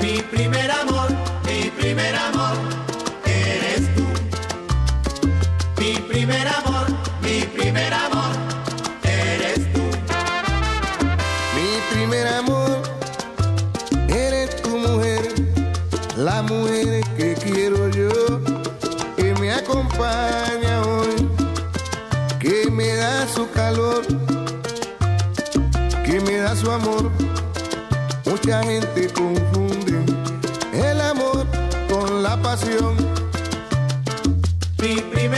primer amor, mi primer amor, eres tú. Mi primer amor, mi primer amor, eres tú. Mi primer amor, eres tu mujer, la mujer que quiero yo, que me acompaña hoy, que me da su calor, que me da su amor. Mucha gente confunde el amor con la pasión. Mi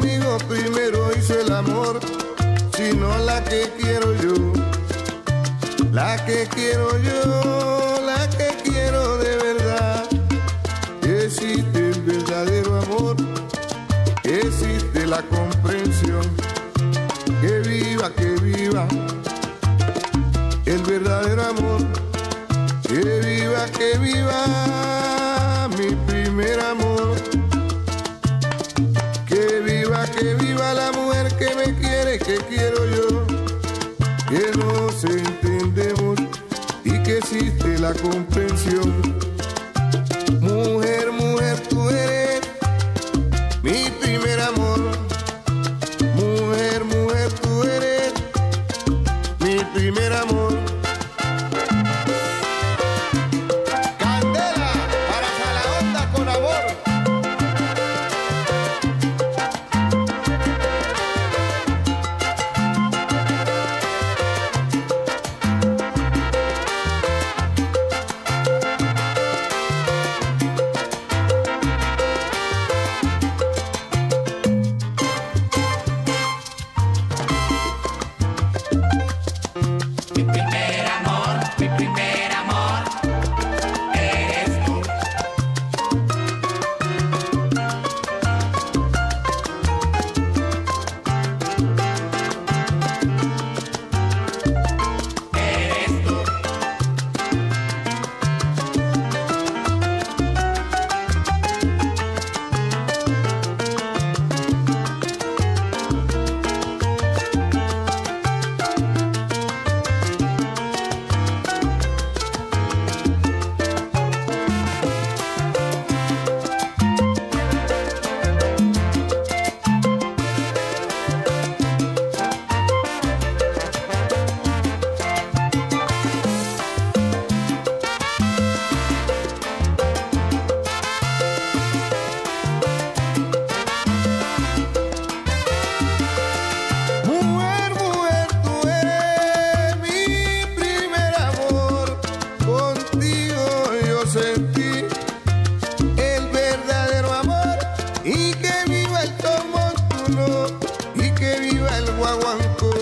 que conmigo primero hizo el amor, sino la que quiero yo, la que quiero yo, la que quiero de verdad. Existe el verdadero amor, existe la comprensión, que viva, que viva el verdadero amor. Que viva, que viva Que viva, la mujer que me quiere, que quiero yo. Que nos entendemos y que existe la comprensión. viva el guaguancó.